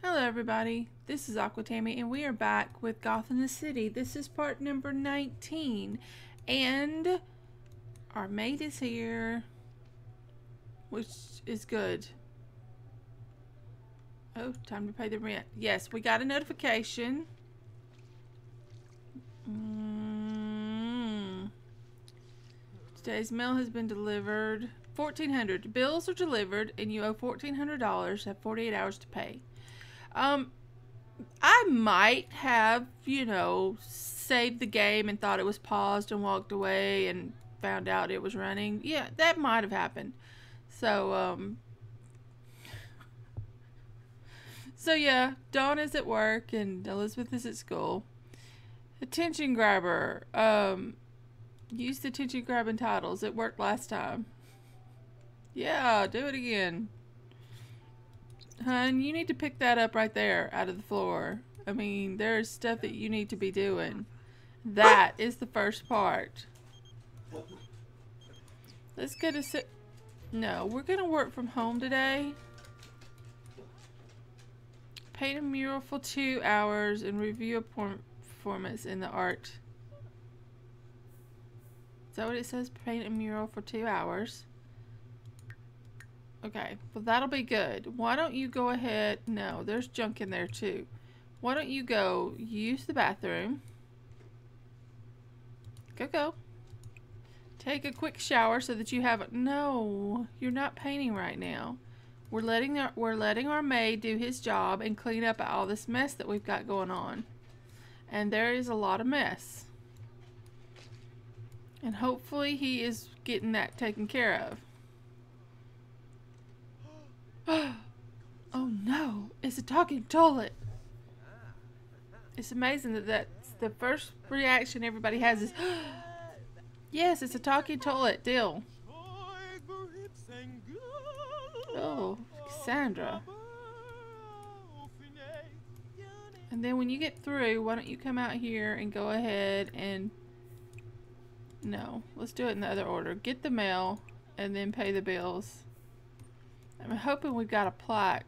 Hello everybody, this is Aquatami and we are back with Goth in the City. This is part number 19 and our maid is here, which is good. Oh, time to pay the rent. Yes, we got a notification. Mm. Today's mail has been delivered. 1400 Bills are delivered and you owe $1,400. Have 48 hours to pay. Um, I might have, you know, saved the game and thought it was paused and walked away and found out it was running. Yeah, that might have happened. So, um, so yeah, Don is at work and Elizabeth is at school. Attention grabber. Um, use the attention grabbing titles. It worked last time. Yeah, do it again. Hun, you need to pick that up right there out of the floor. I mean, there's stuff that you need to be doing. That is the first part. Let's get a sit. No, we're going to work from home today. Paint a mural for two hours and review a performance in the art. Is that what it says? Paint a mural for two hours. Okay, well that'll be good. Why don't you go ahead? No, there's junk in there too. Why don't you go use the bathroom? Go, go. Take a quick shower so that you have No, you're not painting right now. We're letting our, we're letting our maid do his job and clean up all this mess that we've got going on. And there is a lot of mess. And hopefully he is getting that taken care of. oh no, it's a talking toilet. It's amazing that that's the first reaction everybody has is, yes, it's a talking toilet, deal. Oh, Cassandra. And then when you get through, why don't you come out here and go ahead and... No, let's do it in the other order. Get the mail and then pay the bills. I'm hoping we've got a plaque.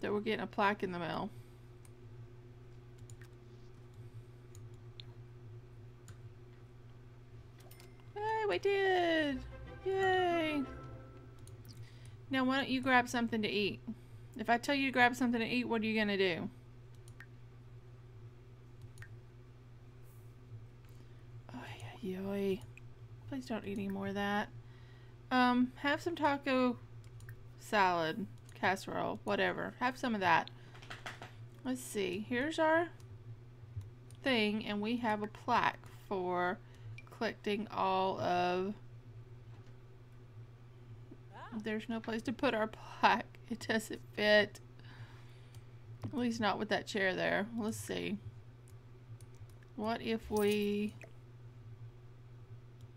That we're getting a plaque in the mail. Hey, we did! Yay! Now why don't you grab something to eat? If I tell you to grab something to eat, what are you gonna do? Yeah, Please don't eat any more of that. Um, have some taco salad, casserole, whatever. Have some of that. Let's see. Here's our thing, and we have a plaque for collecting all of... There's no place to put our plaque. It doesn't fit. At least not with that chair there. Let's see. What if we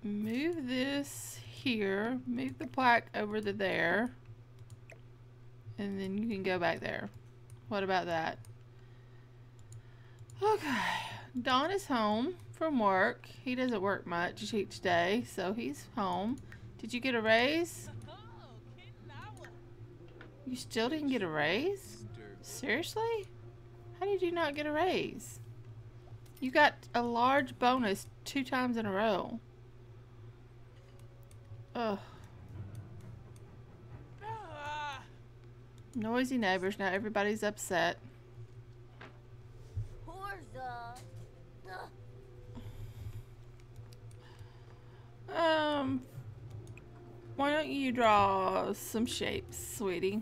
move this here, move the plaque over to there, and then you can go back there. What about that? Okay, Don is home from work. He doesn't work much each day, so he's home. Did you get a raise? You still didn't get a raise? Seriously? How did you not get a raise? You got a large bonus two times in a row. Ugh. Noisy neighbors. Now everybody's upset. Um, why don't you draw some shapes, sweetie?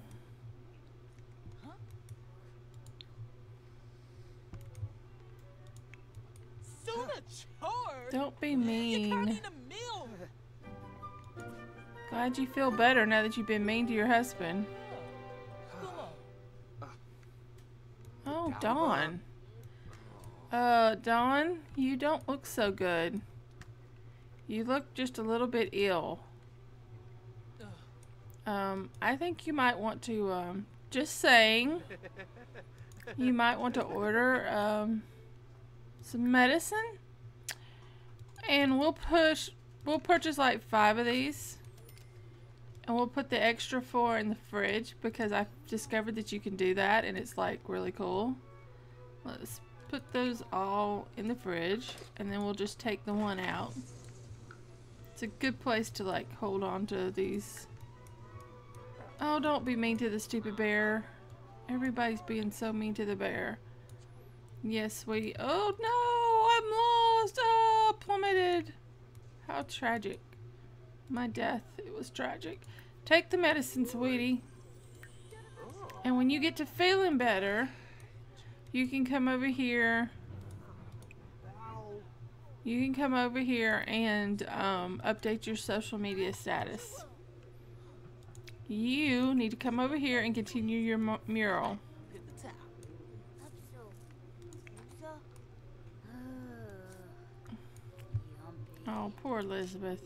Don't be mean. Glad you feel better now that you've been mean to your husband. Oh, Don. Uh, Don, you don't look so good. You look just a little bit ill. Um, I think you might want to, um, just saying, you might want to order, um, some medicine. And we'll push, we'll purchase like five of these. And we'll put the extra four in the fridge because I've discovered that you can do that and it's like really cool. Let's put those all in the fridge and then we'll just take the one out. It's a good place to like hold on to these. Oh, don't be mean to the stupid bear. Everybody's being so mean to the bear. Yes, sweetie. Oh no, I'm lost. Oh, plummeted. How tragic. My death. It was tragic. Take the medicine, sweetie. And when you get to feeling better, you can come over here. You can come over here and um, update your social media status. You need to come over here and continue your mural. Oh, poor Elizabeth.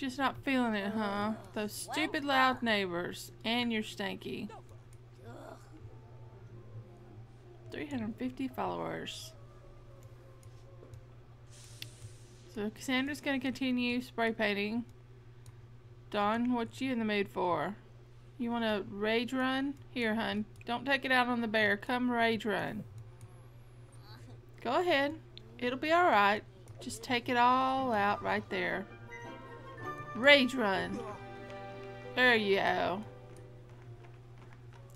Just not feeling it, huh? Those stupid loud neighbors. And you're stanky. 350 followers. So Cassandra's gonna continue spray painting. Don, what you in the mood for? You wanna rage run? Here, hun. Don't take it out on the bear. Come rage run. Go ahead. It'll be alright. Just take it all out right there. Rage run. There you go.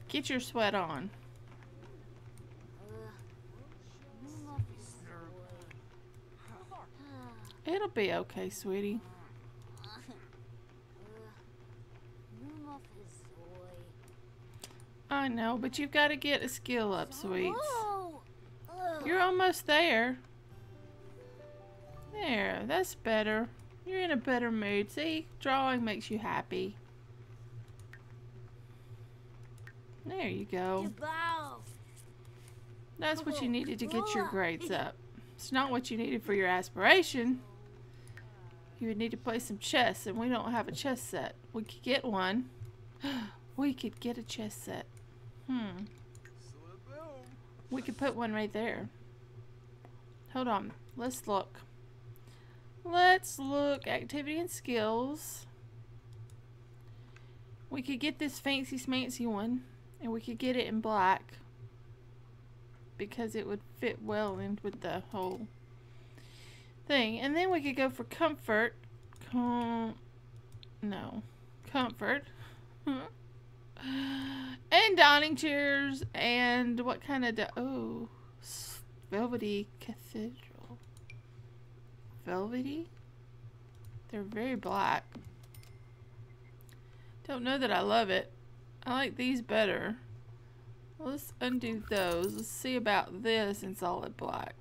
Get your sweat on. It'll be okay, sweetie. I know, but you've got to get a skill up, sweets. You're almost there. There, that's better. You're in a better mood. See, drawing makes you happy. There you go. That's what you needed to get your grades up. It's not what you needed for your aspiration. You would need to play some chess, and we don't have a chess set. We could get one. we could get a chess set. Hmm. We could put one right there. Hold on. Let's look. Let's look. Activity and skills. We could get this fancy smancy one. And we could get it in black. Because it would fit well in with the whole thing. And then we could go for comfort. Com no. Comfort. and dining chairs. And what kind of... Oh. Velvety cathedral. Velvety? They're very black. Don't know that I love it. I like these better. Let's undo those. Let's see about this in solid black.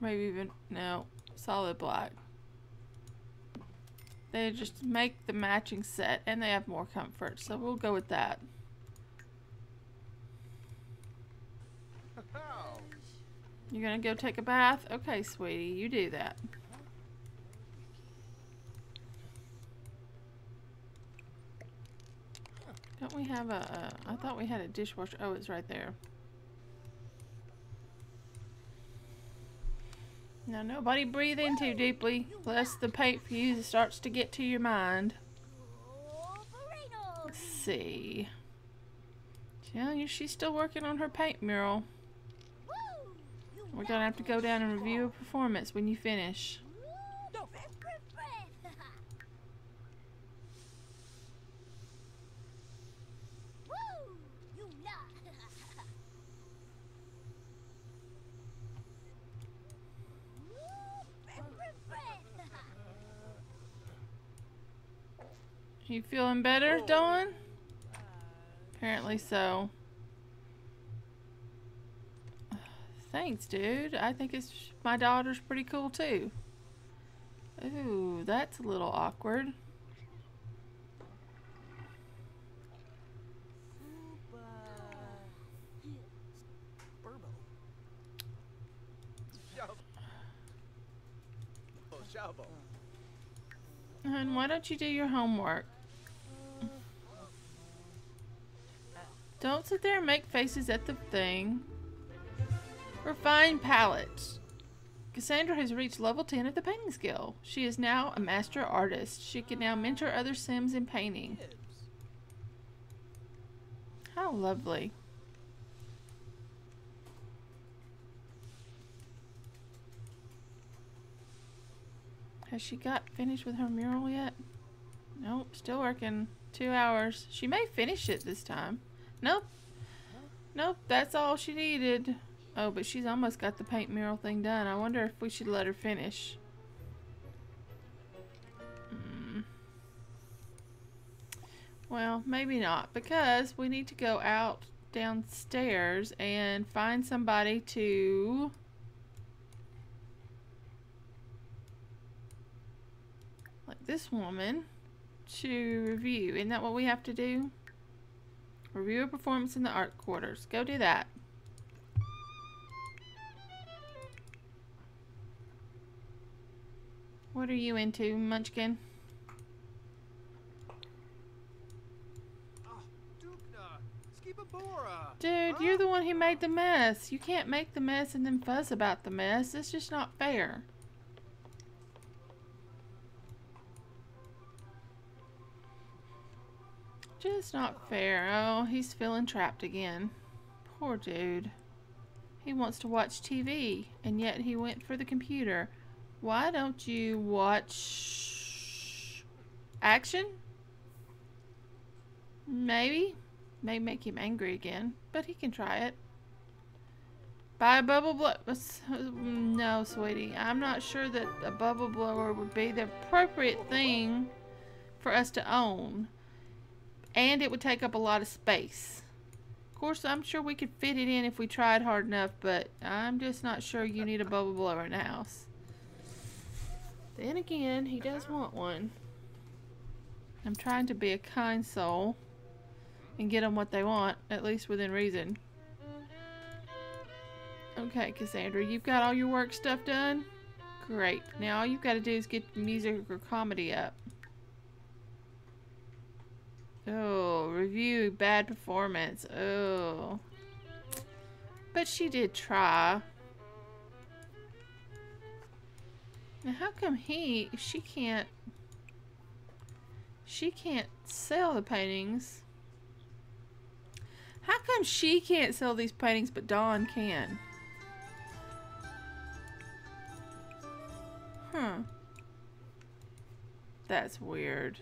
Maybe even, no, solid black. They just make the matching set and they have more comfort. So we'll go with that. You're gonna go take a bath? Okay, sweetie, you do that. Don't we have a. I thought we had a dishwasher. Oh, it's right there. Now, nobody breathe in too deeply, lest the paint fuse starts to get to your mind. Let's see. Yeah, she's still working on her paint mural. We're gonna have to go down and review her performance when you finish. You feeling better, Don? Apparently so. Thanks, dude. I think it's my daughter's pretty cool too. Ooh, that's a little awkward. And why don't you do your homework? Don't sit there and make faces at the thing. Refine palette. Cassandra has reached level 10 of the painting skill. She is now a master artist. She can now mentor other Sims in painting. How lovely. Has she got finished with her mural yet? Nope, still working. Two hours. She may finish it this time. Nope. Nope, that's all she needed. Oh, but she's almost got the paint mural thing done. I wonder if we should let her finish. Hmm. Well, maybe not, because we need to go out downstairs and find somebody to... Like this woman to review. Isn't that what we have to do? Review a performance in the art quarters. Go do that. What are you into, Munchkin? Ah, dude, you're the one who made the mess. You can't make the mess and then fuss about the mess. It's just not fair. Just not fair. Oh, he's feeling trapped again. Poor dude. He wants to watch TV, and yet he went for the computer. Why don't you watch action? Maybe. May make him angry again, but he can try it. Buy a bubble blower. No, sweetie. I'm not sure that a bubble blower would be the appropriate thing for us to own and it would take up a lot of space. Of course, I'm sure we could fit it in if we tried hard enough, but I'm just not sure you need a bubble blower in the house. Then again, he does want one. I'm trying to be a kind soul and get them what they want, at least within reason. Okay, Cassandra, you've got all your work stuff done? Great. Now all you've got to do is get music or comedy up. Oh, review, bad performance. Oh. But she did try. Now how come he, she can't, she can't sell the paintings? How come she can't sell these paintings but Don can? Huh. That's weird.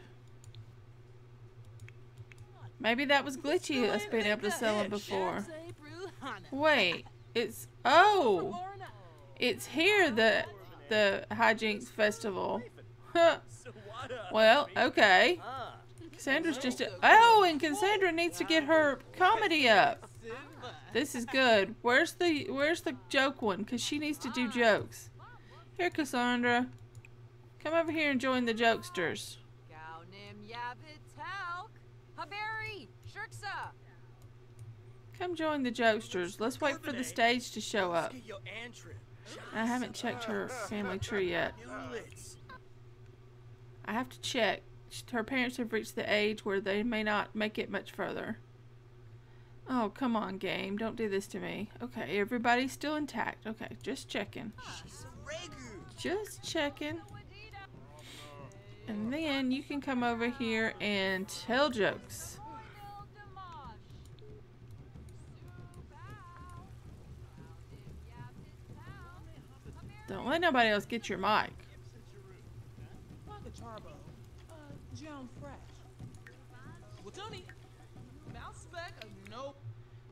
Maybe that was glitchy us being able to sell them before. Wait, it's oh, it's here the the hijinks festival. well, okay. Cassandra's just a, oh, and Cassandra needs to get her comedy up. This is good. Where's the where's the joke one? Cause she needs to do jokes. Here, Cassandra. Come over here and join the jokesters. Come join the jokesters. Let's wait for the stage to show up. I haven't checked her family tree yet. I have to check. Her parents have reached the age where they may not make it much further. Oh, come on, game. Don't do this to me. Okay, everybody's still intact. Okay, just checking. Just checking. And then you can come over here and tell jokes. Don't let nobody else get your mic.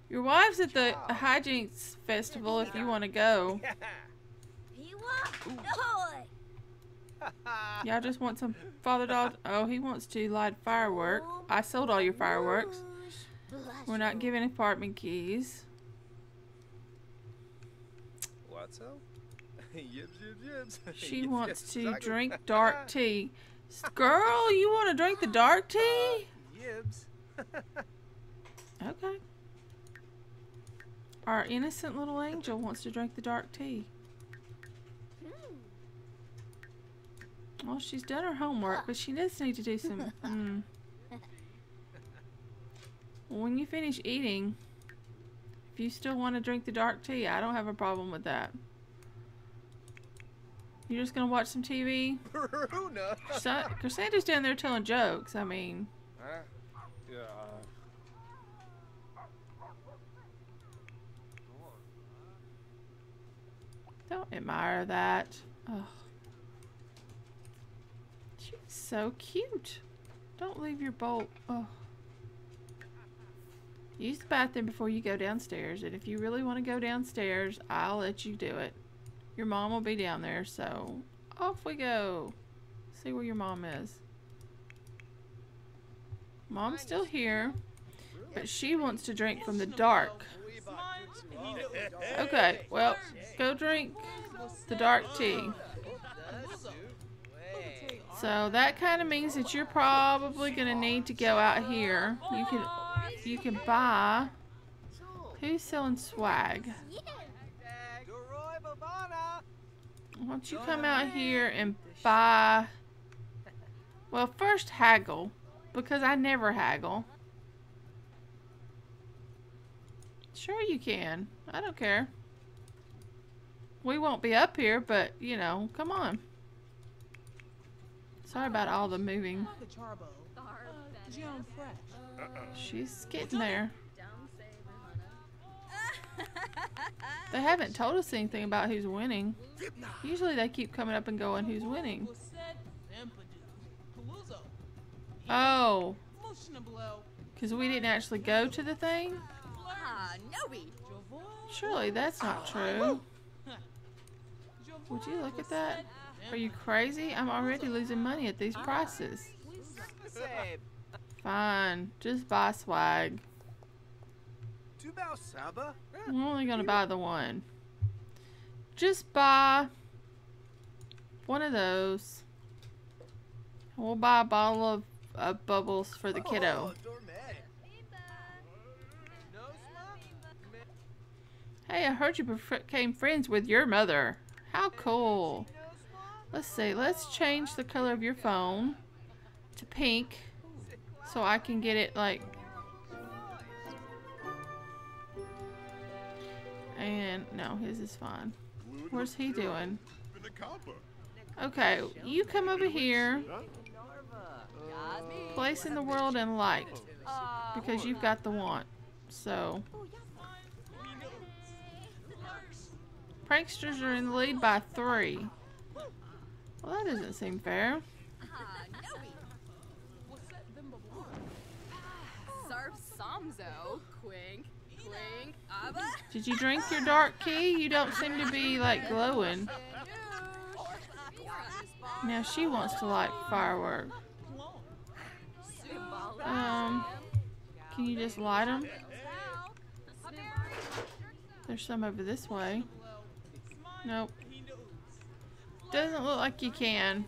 Your wife's at the hijinks festival if you want to go. Y'all just want some father dog? Oh, he wants to light firework. I sold all your fireworks. We're not giving apartment keys. What's up? Yibs, yibs, yibs. She wants to drink dark tea. Girl, you want to drink the dark tea? Yibs. okay. Our innocent little angel wants to drink the dark tea. Well, she's done her homework, but she does need to do some... Mm. When you finish eating, if you still want to drink the dark tea, I don't have a problem with that. You just gonna watch some TV? Runa. Sa- Cassandra's down there telling jokes. I mean, Huh? Yeah. don't admire that. Oh, she's so cute. Don't leave your bowl. Oh. Use the bathroom before you go downstairs, and if you really want to go downstairs, I'll let you do it. Your mom will be down there, so off we go. See where your mom is. Mom's still here, but she wants to drink from the dark. Okay, well, go drink the dark tea. So that kind of means that you're probably gonna need to go out here. You can, you can buy. Who's selling swag? Why don't you come out here and buy? Well, first haggle, because I never haggle. Sure you can. I don't care. We won't be up here, but you know, come on. Sorry about all the moving. She's getting there. They haven't told us anything about who's winning. Usually they keep coming up and going, who's winning? Oh, because we didn't actually go to the thing? Surely that's not true. Would you look at that? Are you crazy? I'm already losing money at these prices. Fine, just buy swag. Tubao Saba? I'm only gonna buy the one. Just buy one of those. We'll buy a bottle of uh, bubbles for the kiddo. Oh. No, Hey, I heard you became friends with your mother. How cool. Let's see, let's change the color of your phone to pink so I can get it like. And no, his is fine. Where's he doing? Okay, you come over here, place in the world and light because you've got the want. So. Pranksters are in the lead by three. Well, that doesn't seem fair. Ah, Sarf Samzo, Quink, Quink, Abba. Did you drink your dark key? You don't seem to be like glowing. Now she wants to light fireworks. Um, can you just light them? There's some over this way. Nope. Doesn't look like you can.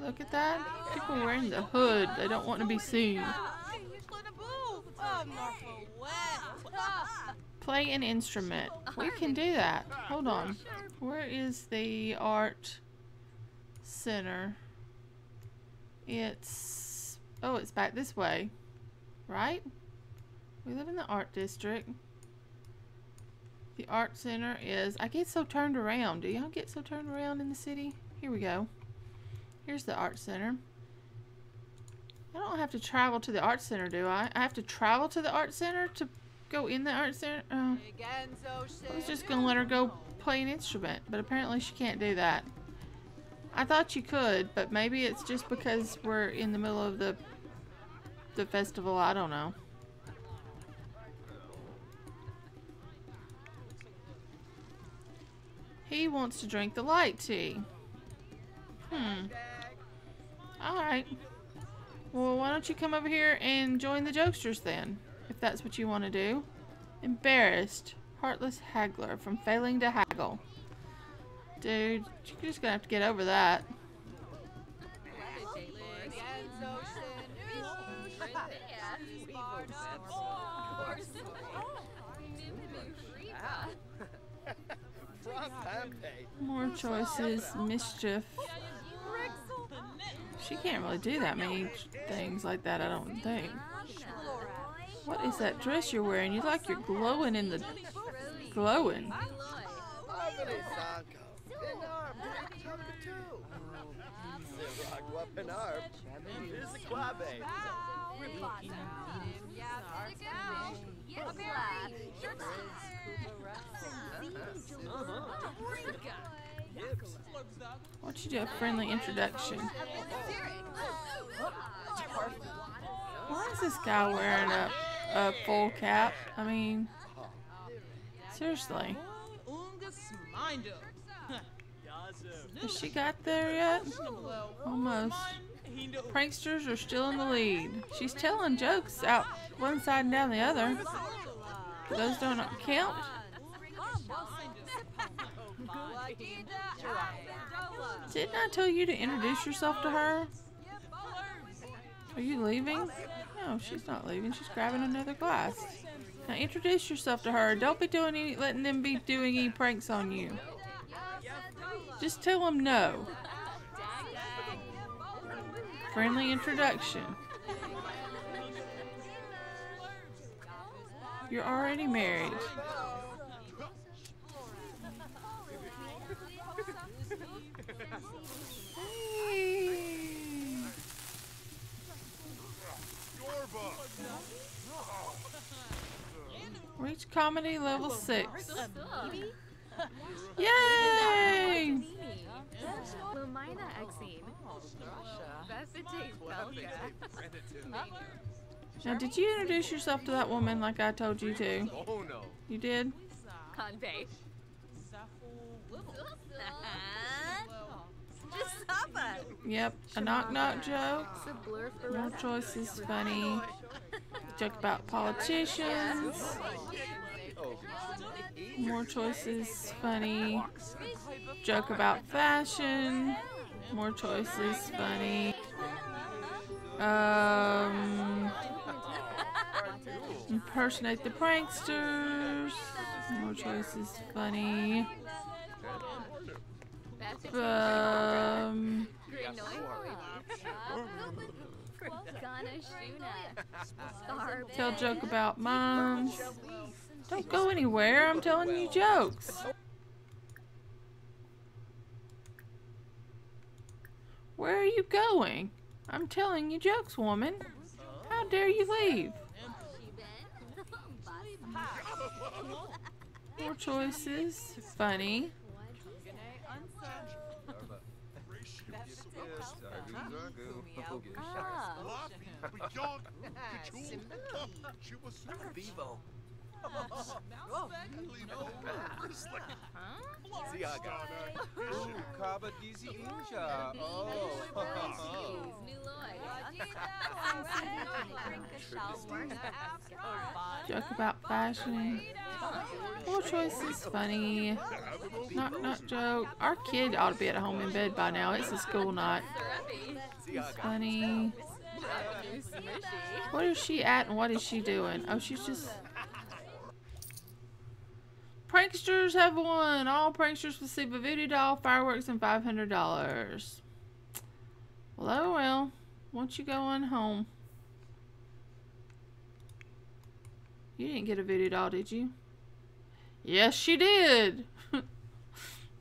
Look at that? People wearing the hood. They don't want to be seen. Play an instrument. We can do that. Hold on. Where is the art center? It's... Oh, it's back this way. Right? We live in the art district. The art center is... I get so turned around. Do y'all get so turned around in the city? Here we go. Here's the art center. I don't have to travel to the art center, do I? I have to travel to the art center to go in the art center? Uh, I was just gonna let her go play an instrument, but apparently she can't do that. I thought you could, but maybe it's just because we're in the middle of the the festival. I don't know. He wants to drink the light tea. Hmm. Alright. Well, why don't you come over here and join the jokesters then? If that's what you want to do. Embarrassed. Heartless haggler from failing to haggle. Dude, you're just gonna have to get over that. More choices. Mischief. She can't really do that many things like that, I don't think. What is that dress you're wearing? You like you're glowing in the glowing. Why don't you do a friendly introduction? Why is this guy wearing a, a full cap? I mean, seriously. Has she got there yet? Almost. Pranksters are still in the lead. She's telling jokes out one side and down the other. Those don't count. Didn't I tell you to introduce yourself to her? Are you leaving? No, she's not leaving. She's grabbing another glass. Now introduce yourself to her. Don't be doing any, letting them be doing any pranks on you. Just tell them no. Friendly introduction. You're already married. Hey. Reach comedy level six. Yay! Lumina Exene. Now, did you introduce yourself to that woman like I told you to? Oh no. You did? Convey. Yep. A knock knock joke. Sublur More choices funny. Joke about politicians. More choices funny. Joke about fashion. More choices funny. Um, impersonate the pranksters. More choices funny. Um, tell joke about moms. Don't go anywhere. I'm telling you jokes. Where are you going? I'm telling you jokes, woman. How dare you leave? More choices. Funny. Vivo. Ziaga. Ooh, Kaba Dizi Inja. Oh. Joke about fashion. More choices. Funny. Knock knock joke. Our kid ought to be at home in bed by now. It's a school night. Funny. What is she at and what is she doing? Oh, she's just. Pranksters have won. All pranksters receive a voodoo doll, fireworks, and $500. Well, oh well. Won't you go on home? You didn't get a voodoo doll, did you? Yes, she did.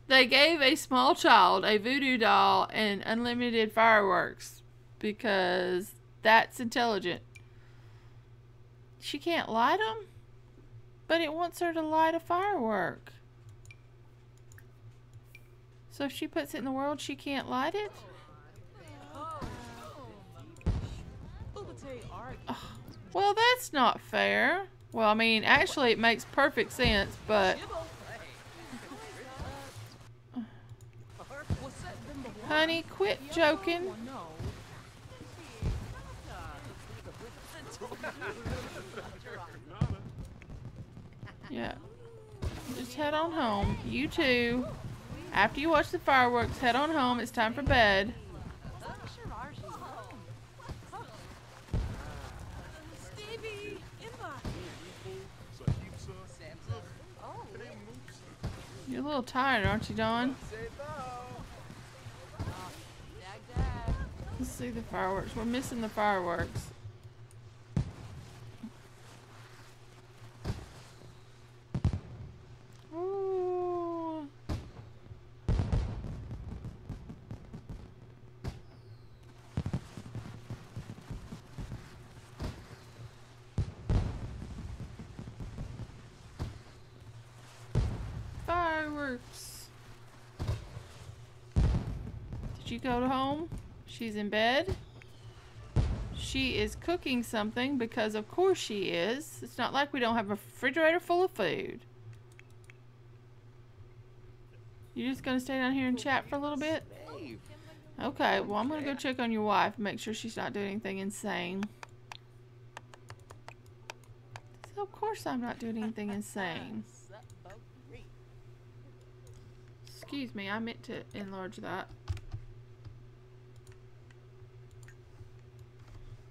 they gave a small child a voodoo doll and unlimited fireworks because that's intelligent. She can't light them, but it wants her to light a firework. So if she puts it in the world, she can't light it? Ugh. Well, that's not fair. Well, I mean, actually, it makes perfect sense, but. Honey, quit joking. Yeah. Just head on home. You too. After you watch the fireworks, head on home. It's time for bed. You're a little tired, aren't you, Don? Let's see the fireworks. We're missing the fireworks. Fireworks. Did you go to home? She's in bed. She is cooking something because of course she is. It's not like we don't have a refrigerator full of food. You just gonna stay down here and chat for a little bit? Okay, well I'm gonna go check on your wife make sure she's not doing anything insane. So of course I'm not doing anything insane. Excuse me, I meant to enlarge that.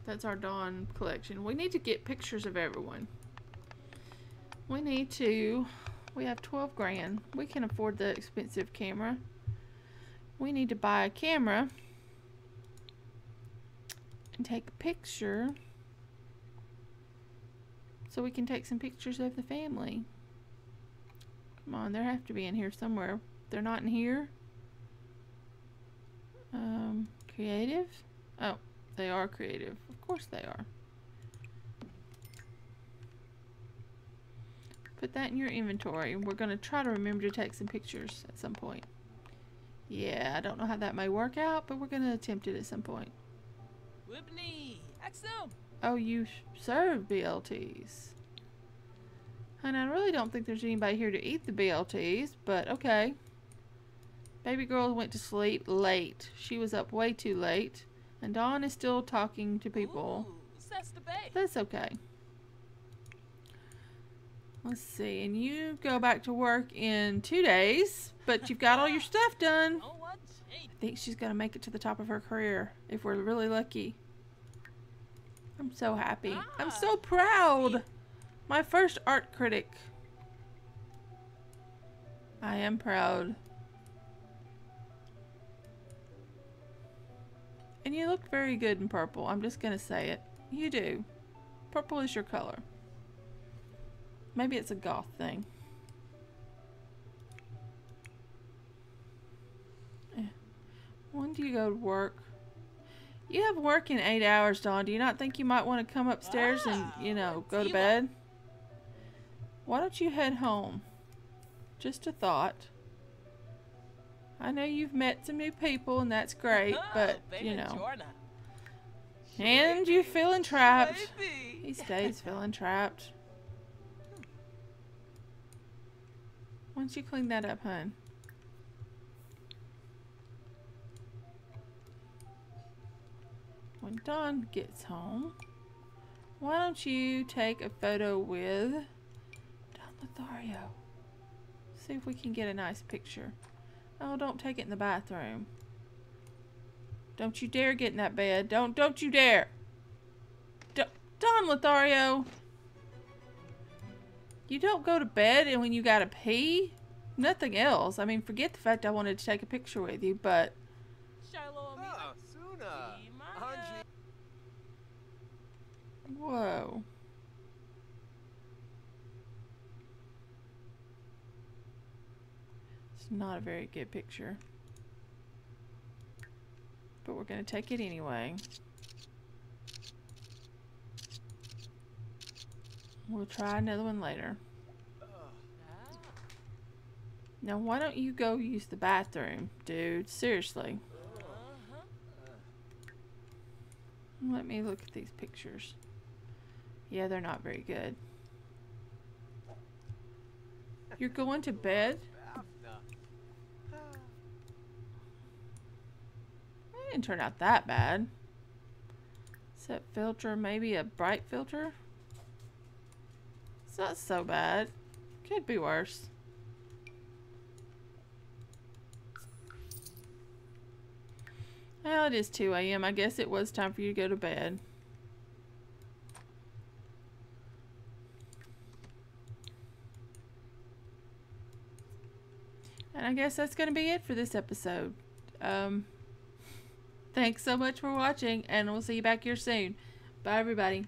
That's our Dawn collection. We need to get pictures of everyone. We need to... We have 12 grand. We can afford the expensive camera. We need to buy a camera and take a picture so we can take some pictures of the family. Come on, they have to be in here somewhere. They're not in here. Um, creative? Oh, they are creative. Of course they are. Put that in your inventory. We're going to try to remember to take some pictures at some point. Yeah, I don't know how that may work out, but we're going to attempt it at some point. Whipney, Axum. Oh, you serve BLTs. And I really don't think there's anybody here to eat the BLTs, but okay. Baby girl went to sleep late. She was up way too late. And Don is still talking to people. Ooh, that's. That's okay. Let's see. And you go back to work in two days, but you've got all your stuff done. Oh, I think she's going to make it to the top of her career if we're really lucky. I'm so happy. I'm ah. so proud. My first art critic. I am proud. And you look very good in purple. I'm just going to say it. You do. Purple is your color. Maybe it's a goth thing. Eh. When do you go to work? You have work in eight hours, Don. Do you not think you might want to come upstairs and, you know, go to bed? Why don't you head home? Just a thought. I know you've met some new people and that's great, but, you know. And you're feeling trapped. He stays feeling trapped. Don't you clean that up, hun? When Don gets home, why don't you take a photo with Don Lothario? See if we can get a nice picture. Oh, don't take it in the bathroom. Don't you dare get in that bed. Don't, don't you dare. D Don Lothario. You don't go to bed and when you gotta pee? Nothing else. I mean, forget the fact I wanted to take a picture with you, but... Ah, Suna. Anji. Whoa. It's not a very good picture. But we're gonna take it anyway. We'll try another one later. Now, why don't you go use the bathroom, dude? Seriously. Let me look at these pictures. Yeah, they're not very good. You're going to bed? It didn't turn out that bad. Set filter, maybe a bright filter? Not so bad. Could be worse. Well, it is 2 a.m. I guess it was time for you to go to bed. And I guess that's going to be it for this episode. Um, thanks so much for watching, and we'll see you back here soon. Bye, everybody.